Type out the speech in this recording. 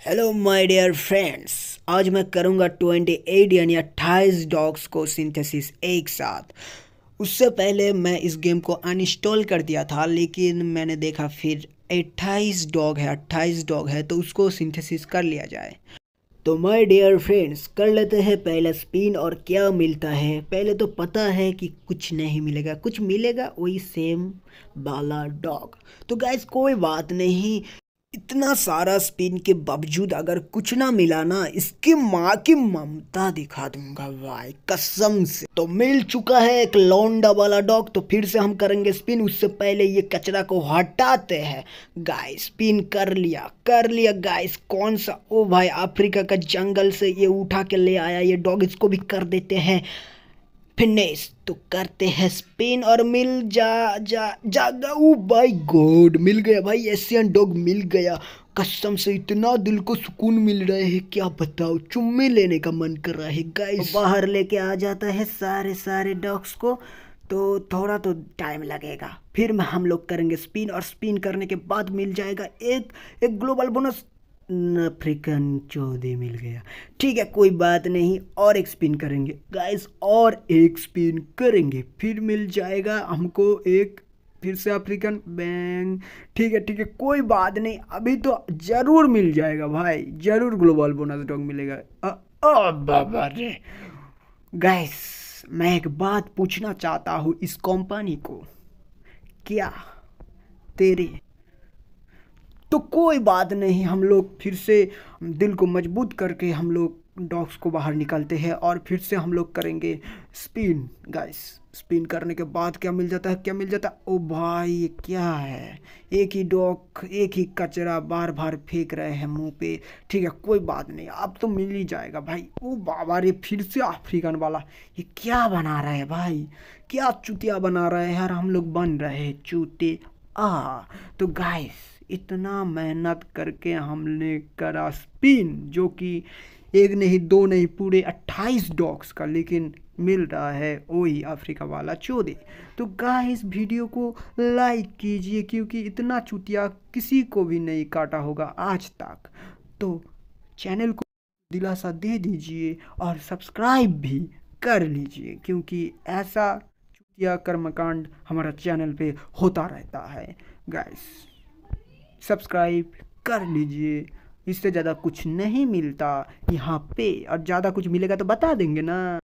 Hello my dear friends आज मैं करूँगा 28 यानी 28 डॉग्स को सिंथेसिस एक साथ। उससे पहले मैं इस गेम को अनइंस्टॉल कर दिया था, लेकिन मैंने देखा फिर 28 डॉग है 28 डॉग है तो उसको सिंथेसिस कर लिया जाए। तो माय डियर फ्रेंड्स कर लेते हैं पहले स्पिन और क्या मिलता है? पहले तो पता है कि कुछ नहीं मिलेगा। कुछ मिलेगा, वही सेम बाला डॉग तो गैस कोई बात नहीं। इतना सारा स्पिन के बावजूद अगर कुछ ना मिला ना, इसकी माँ की ममता दिखा दूँगा भाई, कसम से। तो मिल चुका है एक लौंडा वाला डॉग तो फिर से हम करेंगे स्पिन। उससे पहले ये कचरा को हटाते हैं। गाय स्पिन कर लिया कर लिया गाइस कौन सा? ओ भाई, अफ्रीका का जंगल से ये उठा के ले आया ये डॉग, इसको भी कर देते हैं। फिनिश तो करते हैं स्पिन और मिल जा जा, जागा। ओ भाई गॉड, मिल गया भाई, एशियन डॉग मिल गया। कसम से इतना दिल को सुकून मिल रहा है, क्या बताओ चुम्मे लेने का मन कर रहा है गाइस बाहर लेके आ जाता है सारे सारे डॉग्स को तो थोड़ा तो टाइम लगेगा। फिर हम लोग करेंगे स्पिन और स्पिन करने के बाद मिल जाएगा एक एक ग्लोबल बोनस। अफ्रीकन चौधरी मिल गया। ठीक है, कोई बात नहीं, और एक स्पिन करेंगे। गाइस और एक स्पिन करेंगे। फिर मिल जाएगा हमको एक फिर से अफ्रीकन बैंग ठीक है ठीक है, कोई बात नहीं, अभी तो ज़रूर मिल जाएगा भाई। ज़रूर ग्लोबल बोनस डॉग मिलेगा। बाबा रे। गैस मैं एक बात पूछना चाहता हूँ इस कंपनी को। क्या तेरे तो कोई बात नहीं, हम लोग फिर से दिल को मज़बूत करके हम लोग डॉग्स को बाहर निकालते हैं और फिर से हम लोग करेंगे स्पिन। गाइस, स्पिन करने के बाद क्या मिल जाता है? क्या मिल जाता है? ओ भाई, ये क्या है? एक ही डॉग, एक ही कचरा बार बार फेंक रहे हैं मुँह पे। ठीक है, कोई बात नहीं, अब तो मिल ही जाएगा भाई। ओ बाबा रे, फिर से अफ्रीकन वाला। ये क्या बना रहा है भाई? क्या चुतिया बना रहे हैं यार? हम लोग बन रहे हैं चूते आ तो गाइस इतना मेहनत करके हमने करा स्पिन, जो कि एक नहीं, दो नहीं, पूरे अट्ठाईस डॉग्स का लेकिन मिल रहा है वही अफ्रीका वाला चौदह तो गाय इस वीडियो को लाइक कीजिए, क्योंकि इतना चुतिया किसी को भी नहीं काटा होगा आज तक। तो चैनल को दिलासा दे दीजिए और सब्सक्राइब भी कर लीजिए, क्योंकि ऐसा चुतिया कर्मकांड हमारा चैनल पे होता रहता है। गाइस सब्सक्राइब कर लीजिए। इससे ज़्यादा कुछ नहीं मिलता यहाँ पे। और ज़्यादा कुछ मिलेगा तो बता देंगे ना।